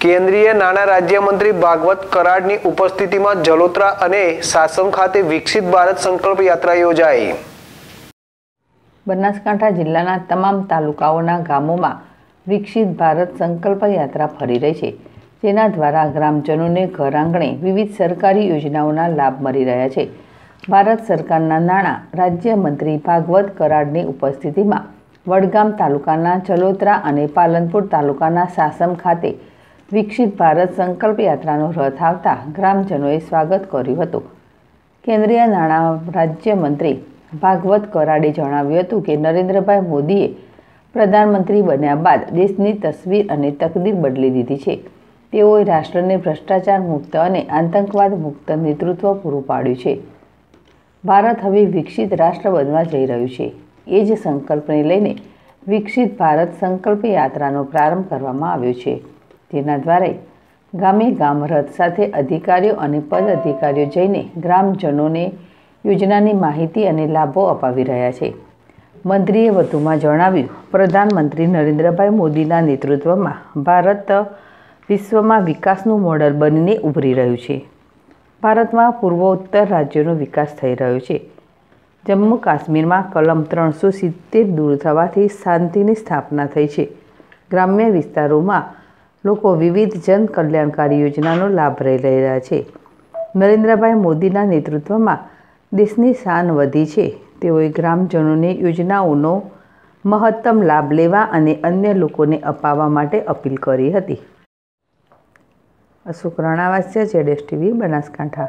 કેન્દ્રીય નાણાં રાજ્યમંત્રી ભાગવત કરાડની ઉપસ્થિતિમાં જલોત્રા અને સાસમ ખાતે વિકસિત ભારત સંકલ્પ યાત્રા યોજાઈ. બનાસકાંઠા જિલ્લાના તમામ તાલુકાઓના ગામોમાં વિકસિત ભારત સંકલ્પ યાત્રા ફરી રહી છે, જેના દ્વારા ગ્રામજનોને ઘર આંગણે વિવિધ સરકારી યોજનાઓના લાભ મળી રહ્યા છે. ભારત સરકારના નાણાં રાજ્યમંત્રી ભાગવત કરાડની ઉપસ્થિતિમાં વડગામ તાલુકાના ચલોત્રા અને પાલનપુર તાલુકાના સાસમ ખાતે વિકસિત ભારત સંકલ્પ યાત્રાનો રથ આવતા ગ્રામજનોએ સ્વાગત કર્યું હતું. કેન્દ્રીય નાણાં રાજ્યમંત્રી ભાગવત કરાડે જણાવ્યું હતું કે નરેન્દ્રભાઈ મોદીએ પ્રધાનમંત્રી બન્યા બાદ દેશની તસવીર અને તકદીર બદલી દીધી છે. તેઓએ રાષ્ટ્રને ભ્રષ્ટાચાર મુક્ત અને આતંકવાદ મુક્ત નેતૃત્વ પૂરું પાડ્યું છે. ભારત હવે વિકસિત રાષ્ટ્ર બનવા જઈ રહ્યું છે. એ જ સંકલ્પને લઈને વિકસિત ભારત સંકલ્પ યાત્રાનો પ્રારંભ કરવામાં આવ્યો છે. જેના દ્વારા ગામે ગામ રથ સાથે અધિકારીઓ અને પદ અધિકારીઓ જઈને ગ્રામજનોને યોજનાની માહિતી અને લાભો અપાવી રહ્યા છે. મંત્રીએ વધુમાં જણાવ્યું, પ્રધાનમંત્રી નરેન્દ્રભાઈ મોદીના નેતૃત્વમાં ભારત વિશ્વમાં વિકાસનું મોડલ બનીને ઉભરી રહ્યું છે. ભારતમાં પૂર્વોત્તર રાજ્યોનો વિકાસ થઈ રહ્યો છે. જમ્મુ કાશ્મીરમાં કલમ ત્રણસો સિત્તેર દૂર થવાથી શાંતિની સ્થાપના થઈ છે. ગ્રામ્ય વિસ્તારોમાં લોકો વિવિધ જન કલ્યાણકારી યોજનાનો લાભ લઈ રહ્યા છે. નરેન્દ્રભાઈ મોદીના નેતૃત્વમાં દેશની શાન વધી છે. તેઓએ ગ્રામજનોને યોજનાઓનો મહત્તમ લાભ લેવા અને અન્ય લોકોને અપાવવા માટે અપીલ કરી હતી. અશોક રાણાવાસ્ય, જેડેશ ટીવી, બનાસકાંઠા.